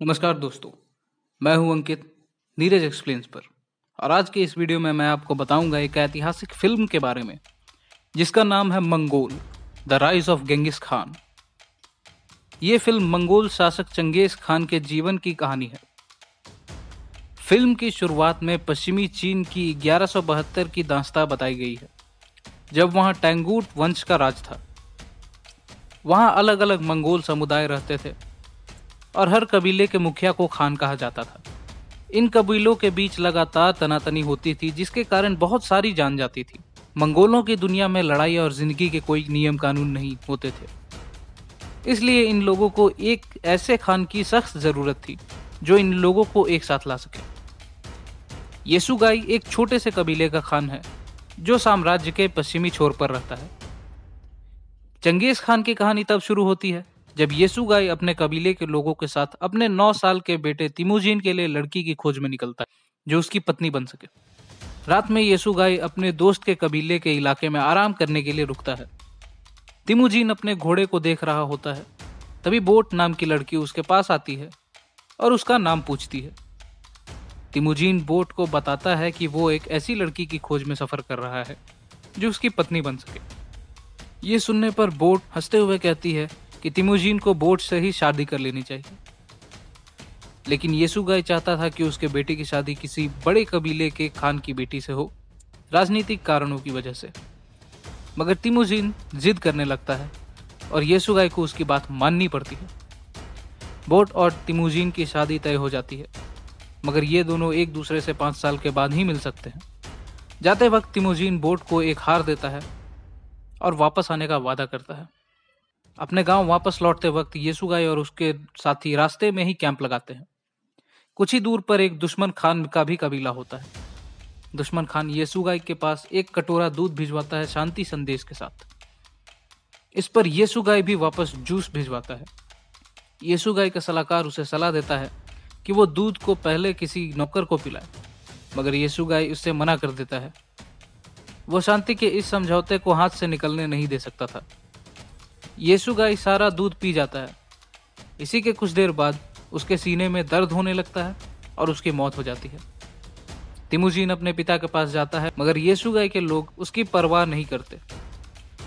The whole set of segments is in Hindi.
नमस्कार दोस्तों, मैं हूँ अंकित नीरज एक्सप्लेन्स पर। और आज के इस वीडियो में मैं आपको बताऊँगा एक ऐतिहासिक फ़िल्म के बारे में, जिसका नाम है Mongol, the rise of Genghis Khan. ये फ़िल्म मंगोल शासक चंगेज खान के जीवन की कहानी है। फ़िल्म की शुरुआत में पश्चिमी चीन की 1172 की दास्ता बताई गई है, जब वहाँ टैंगूट वंश का राज था। वहाँ अलग अलग मंगोल समुदाय रहते थे। और हर कबीले के मुखिया को खान कहा जाता था। इन कबीलों के बीच लगातार तनातनी होती थी, जिसके कारण बहुत सारी जान जाती थी। मंगोलों की दुनिया में लड़ाई और ज़िंदगी के कोई नियम कानून नहीं होते थे। इसलिए इन लोगों को एक ऐसे खान की सख्त ज़रूरत थी, जो इन लोगों को एक साथ ला सके। येसुगाई एक छोटे से कबीले का खान है, जो साम्राज्य के पश्चिमी छोर पर रहता है। चंगेज खान की कहानी तब शुरू होती है जब येसुगाई अपने कबीले के लोगों के साथ अपने नौ साल के बेटे तिमुजीन के लिए लड़की की खोज में निकलता है, जो उसकी पत्नी बन सके। रात में येसुगाई अपने दोस्त के कबीले के इलाके में आराम करने के लिए रुकता है। तिमुजीन अपने घोड़े को देख रहा होता है। तभी बोट नाम की लड़की उसके पास आती है और उसका नाम पूछती है। तिमुजीन बोट को बताता है कि वो एक ऐसी लड़की की खोज में सफ़र कर रहा है, जो उसकी पत्नी बन सके। ये सुनने पर बोट हँसते हुए कहती है कि तिमुजीन को बोट से ही शादी कर लेनी चाहिए। लेकिन येसु गाय चाहता था कि उसके बेटे की शादी किसी बड़े कबीले के खान की बेटी से हो, राजनीतिक कारणों की वजह से। मगर तिमुजीन जिद करने लगता है और येसुगाई को उसकी बात माननी पड़ती है। बोट और तिमुजीन की शादी तय हो जाती है, मगर ये दोनों एक दूसरे से पाँच साल के बाद ही मिल सकते हैं। जाते वक्त तिमुजीन बोट को एक हार देता है और वापस आने का वादा करता है। अपने गाँव वापस लौटते वक्त येसुगाई और उसके साथी रास्ते में ही कैंप लगाते हैं। कुछ ही दूर पर एक दुश्मन खान का भी कबीला होता है। दुश्मन खान येसुगाई के पास एक कटोरा दूध भिजवाता है शांति संदेश के साथ। इस पर येसुगाई भी वापस जूस भिजवाता है। येसुगाई का सलाहकार उसे सलाह देता है कि वो दूध को पहले किसी नौकर को पिलाए, मगर येसुगाई उससे मना कर देता है। वो शांति के इस समझौते को हाथ से निकलने नहीं दे सकता था। येसुगाई सारा दूध पी जाता है। इसी के कुछ देर बाद उसके सीने में दर्द होने लगता है और उसकी मौत हो जाती है। तिमुजीन अपने पिता के पास जाता है, मगर येसु गाय के लोग उसकी परवाह नहीं करते।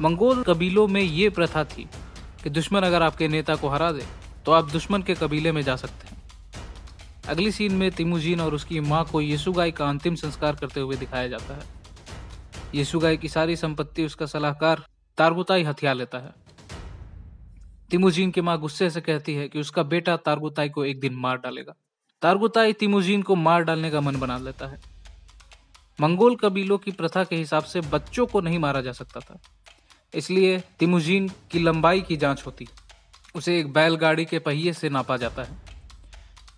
मंगोल कबीलों में ये प्रथा थी कि दुश्मन अगर आपके नेता को हरा दे तो आप दुश्मन के कबीले में जा सकते हैं। अगली सीन में तिमुजीन और उसकी माँ को येसुगाई का अंतिम संस्कार करते हुए दिखाया जाता है। येसुगाई की सारी संपत्ति उसका सलाहकार तारबुताई हथिया लेता है। तिमुजीन की माँ गुस्से से कहती है कि उसका बेटा तारगुताई को एक दिन मार डालेगा। तारगुताई तिमुजीन को मार डालने का मन बना लेता है। मंगोल कबीलों की प्रथा के हिसाब से बच्चों को नहीं मारा जा सकता था। इसलिए तिमुजीन की लंबाई की जाँच होती। उसे एक बैलगाड़ी के पहिए से नापा जाता है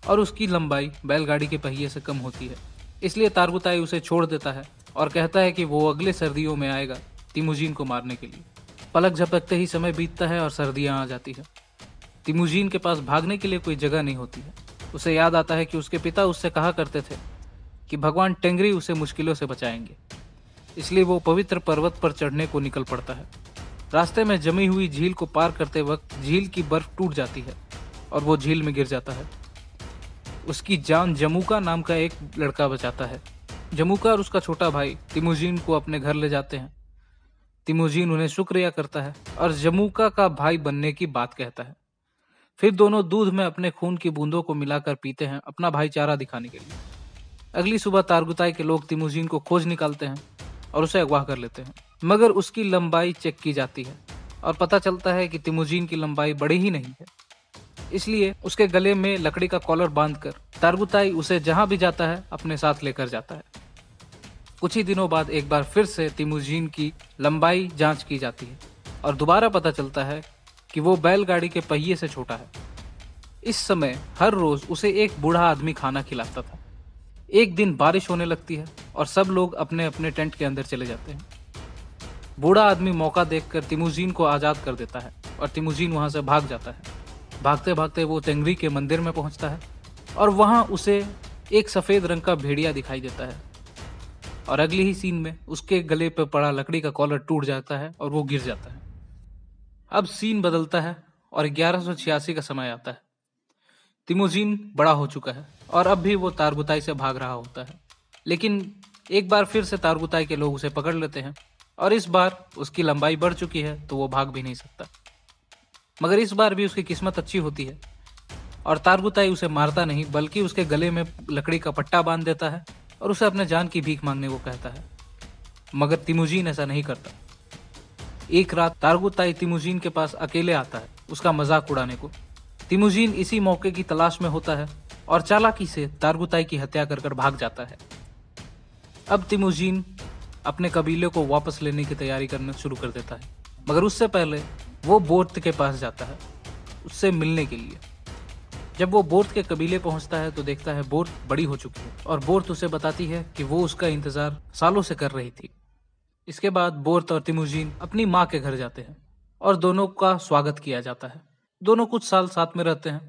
और उसकी लंबाई बैलगाड़ी के पहिए से कम होती है। इसलिए तारगुताई उसे छोड़ देता है और कहता है कि वो अगले सर्दियों में आएगा तिमुजीन को मारने के लिए। पलक झपकते ही समय बीतता है और सर्दियाँ आ जाती है। तिमुजीन के पास भागने के लिए कोई जगह नहीं होती है। उसे याद आता है कि उसके पिता उससे कहा करते थे कि भगवान टेंगरी उसे मुश्किलों से बचाएँगे। इसलिए वो पवित्र पर्वत पर चढ़ने को निकल पड़ता है। रास्ते में जमी हुई झील को पार करते वक्त झील की बर्फ़ टूट जाती है और वो झील में गिर जाता है। उसकी जान जमुका नाम का एक लड़का बचाता है। जमुका और उसका छोटा भाई तिमुजीन को अपने घर ले जाते हैं। तिमुजीन उन्हें शुक्रिया करता है और जमुका का भाई बनने की बात कहता है। फिर दोनों दूध में अपने खून की बूंदों को मिलाकर पीते हैं अपना भाईचारा दिखाने के लिए। अगली सुबह तारगुताई के लोग तिमुजीन को खोज निकालते हैं और उसे अगवा कर लेते हैं। मगर उसकी लंबाई चेक की जाती है और पता चलता है कि तिमुजीन की लंबाई बड़ी ही नहीं है। इसलिए उसके गले में लकड़ी का कॉलर बांधकर तारगुताई उसे जहाँ भी जाता है, अपने साथ लेकर जाता है। कुछ ही दिनों बाद एक बार फिर से तिमुजीन की लंबाई जाँच की जाती है और दोबारा पता चलता है कि वो बैलगाड़ी के पहिए से छोटा है। इस समय हर रोज उसे एक बूढ़ा आदमी खाना खिलाता था। एक दिन बारिश होने लगती है और सब लोग अपने अपने टेंट के अंदर चले जाते हैं। बूढ़ा आदमी मौका देखकर तिमुजीन को आज़ाद कर देता है और तिमुजीन वहाँ से भाग जाता है। भागते भागते वो तेंगरी के मंदिर में पहुँचता है और वहाँ उसे एक सफ़ेद रंग का भेड़िया दिखाई देता है। और अगली ही सीन में उसके गले पर पड़ा लकड़ी का कॉलर टूट जाता है और वो गिर जाता है। अब सीन बदलता है और ग्यारह का समय आता है। तिमोजीन बड़ा हो चुका है और अब भी वो तारगुताई से भाग रहा होता है। लेकिन एक बार फिर से तारगुताई के लोग उसे पकड़ लेते हैं और इस बार उसकी लंबाई बढ़ चुकी है तो वो भाग भी नहीं सकता। मगर इस बार भी उसकी किस्मत अच्छी होती है और तारगुताई उसे मारता नहीं, बल्कि उसके गले में लकड़ी का पट्टा बाँध देता है और उसे अपने जान की भीख मांगने को कहता है। मगर तिमुजीन ऐसा नहीं करता। एक रात तारगुताई तिमुजीन के पास अकेले आता है, उसका मज़ाक उड़ाने को। तिमुजीन इसी मौके की तलाश में होता है और चालाकी से तारगुताई की हत्या कर कर भाग जाता है। अब तिमुजीन अपने कबीले को वापस लेने की तैयारी करना शुरू कर देता है। मगर उससे पहले वो बोर्त के पास जाता है, उससे मिलने के लिए। जब वो बोर्थ के कबीले पहुँचता है तो देखता है बोर्थ बड़ी हो चुकी है और बोर्थ उसे बताती है कि वो उसका इंतज़ार सालों से कर रही थी। इसके बाद बोर्थ और तिमुजीन अपनी माँ के घर जाते हैं और दोनों का स्वागत किया जाता है। दोनों कुछ साल साथ में रहते हैं,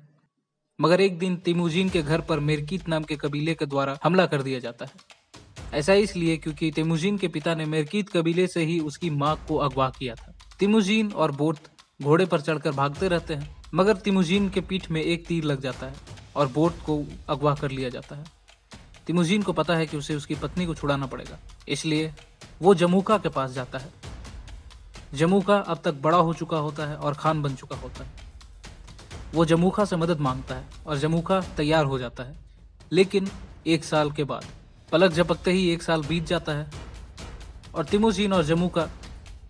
मगर एक दिन तिमुजीन के घर पर मेरकीत नाम के कबीले के द्वारा हमला कर दिया जाता है। ऐसा इसलिए क्योंकि तिमुजीन के पिता ने मेरकीत कबीले से ही उसकी माँ को अगवा किया था। तिमुजीन और बोर्थ घोड़े पर चढ़कर भागते रहते हैं मगर तिमुजीन के पीठ में एक तीर लग जाता है और बोट को अगवा कर लिया जाता है। तिमुजीन को पता है कि उसे उसकी पत्नी को छुड़ाना पड़ेगा, इसलिए वो जमूका के पास जाता है। जमूका अब तक बड़ा हो चुका होता है और खान बन चुका होता है। वो जमूखा से मदद माँगता है और जमूखा तैयार हो जाता है। लेकिन एक साल के बाद पलक झपकते ही एक साल बीत जाता है और तिमुजीन और जमूका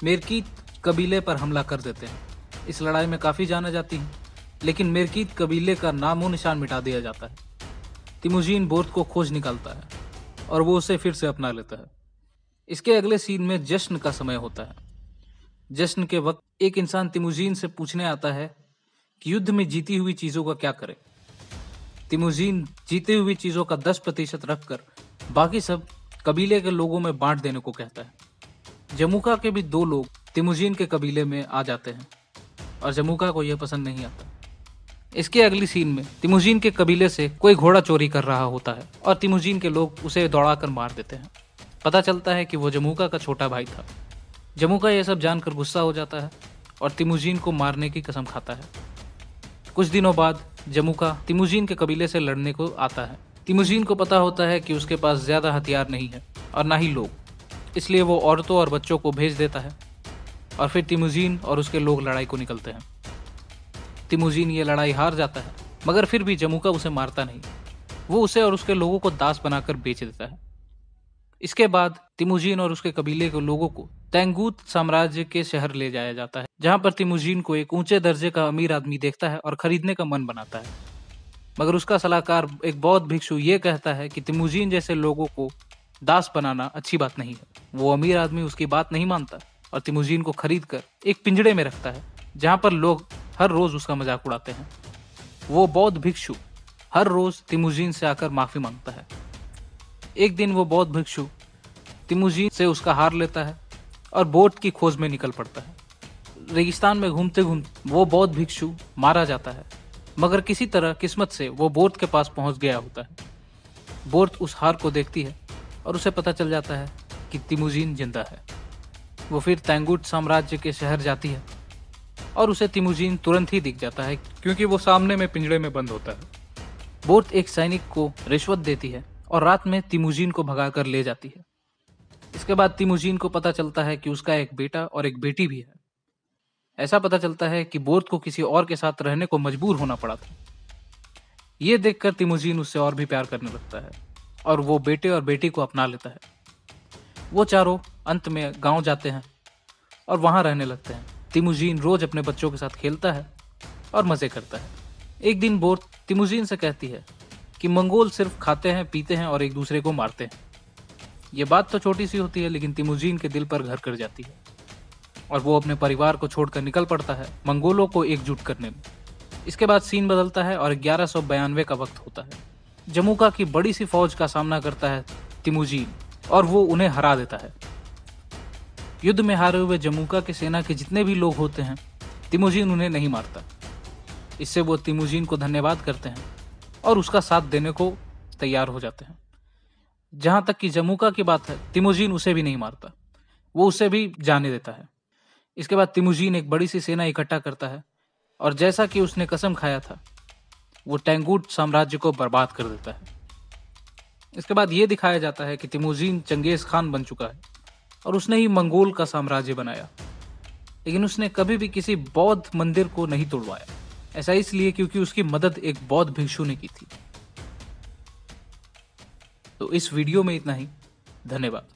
मेरकीत कबीले पर हमला कर देते हैं। इस लड़ाई में काफ़ी जाना जाती हैं, लेकिन मेरकीत कबीले का नामो निशान मिटा दिया जाता है। तिमुजीन बोर्द को खोज निकालता है और वो उसे फिर से अपना लेता है। इसके अगले सीन में जश्न का समय होता है। जश्न के वक्त एक इंसान तिमुजीन से पूछने आता है कि युद्ध में जीती हुई चीज़ों का क्या करे। तिमुजीन जीती हुई चीज़ों का दस प्रतिशत रखकर बाकी सब कबीले के लोगों में बांट देने को कहता है। जमुका के भी दो लोग तिमुजीन के कबीले में आ जाते हैं। और जमुका को यह पसंद नहीं आता। इसके अगली सीन में तिमुजीन के कबीले से कोई घोड़ा चोरी कर रहा होता है और तिमुजीन के लोग उसे दौड़ाकर मार देते हैं। पता चलता है कि वो जमुका का छोटा भाई था। जमुका यह सब जानकर गुस्सा हो जाता है और तिमुजीन को मारने की कसम खाता है। कुछ दिनों बाद जमुका तिमुजीन के कबीले से लड़ने को आता है। तिमुजीन को पता होता है कि उसके पास ज़्यादा हथियार नहीं है और ना ही लोग। इसलिए वो औरतों और बच्चों को भेज देता है। और फिर तिमुजीन और उसके लोग लड़ाई को निकलते हैं। तिमुजीन ये लड़ाई हार जाता है, मगर फिर भी जमुका उसे मारता नहीं। वो उसे और उसके लोगों को दास बनाकर बेच देता है। इसके बाद तिमुजीन और उसके कबीले के लोगों को तेंगूत साम्राज्य के शहर ले जाया जाता है, जहाँ पर तिमुजीन को एक ऊँचे दर्जे का अमीर आदमी देखता है और खरीदने का मन बनाता है। मगर उसका सलाहकार एक बौद्ध भिक्षु ये कहता है कि तिमुजीन जैसे लोगों को दास बनाना अच्छी बात नहीं है। वो अमीर आदमी उसकी बात नहीं मानता। और तिमुजीन को खरीद कर एक पिंजड़े में रखता है, जहाँ पर लोग हर रोज उसका मज़ाक उड़ाते हैं। वो बौद्ध भिक्षु हर रोज तिमुजीन से आकर माफ़ी माँगता है। एक दिन वो बौद्ध भिक्षु तिमुजीन से उसका हार लेता है और बोट की खोज में निकल पड़ता है। रेगिस्तान में घूमते घूमते वो बौद्ध भिक्षु मारा जाता है, मगर किसी तरह किस्मत से वो बोर्त के पास पहुँच गया होता है। बोर्त उस हार को देखती है और उसे पता चल जाता है कि तिमुजीन ज़िंदा है। वो फिर तैंगुट साम्राज्य के शहर जाती है और उसे तिमुजीन तुरंत ही दिख जाता है, क्योंकि वो सामने में पिंजड़े में बंद होता है। बोर्थ एक सैनिक को रिश्वत देती है और रात में तिमुजीन को भगाकर ले जाती है। इसके बाद तिमुजीन को पता चलता है कि उसका एक बेटा और एक बेटी भी है। ऐसा पता चलता है कि बोर्थ को किसी और के साथ रहने को मजबूर होना पड़ा था। ये देखकर तिमुजीन उससे और भी प्यार करने लगता है और वो बेटे और बेटी को अपना लेता है। वो चारों अंत में गाँव जाते हैं और वहाँ रहने लगते हैं। तिमुजीन रोज अपने बच्चों के साथ खेलता है और मज़े करता है। एक दिन बोर्त तिमुजीन से कहती है कि मंगोल सिर्फ़ खाते हैं, पीते हैं और एक दूसरे को मारते हैं। ये बात तो छोटी सी होती है, लेकिन तिमुजीन के दिल पर घर कर जाती है और वो अपने परिवार को छोड़कर निकल पड़ता है मंगोलों को एकजुट करने में। इसके बाद सीन बदलता है और ग्यारह का वक्त होता है। जमुका की बड़ी सी फौज का सामना करता है तिमुजीन। और वो उन्हें हरा देता है। युद्ध में हारे हुए जमुका के सेना के जितने भी लोग होते हैं तिमुजीन उन्हें नहीं मारता। इससे वो तिमुजीन को धन्यवाद करते हैं और उसका साथ देने को तैयार हो जाते हैं। जहाँ तक कि जमुका की बात है तिमुजीन उसे भी नहीं मारता। वो उसे भी जाने देता है। इसके बाद तिमुजीन एक बड़ी सी सेना इकट्ठा करता है और जैसा कि उसने कसम खाया था, वो टेंगूट साम्राज्य को बर्बाद कर देता है। इसके बाद ये दिखाया जाता है कि तिमोजीन चंगेज खान बन चुका है और उसने ही मंगोल का साम्राज्य बनाया। लेकिन उसने कभी भी किसी बौद्ध मंदिर को नहीं तोड़वाया। ऐसा इसलिए क्योंकि उसकी मदद एक बौद्ध भिक्षु ने की थी। तो इस वीडियो में इतना ही। धन्यवाद।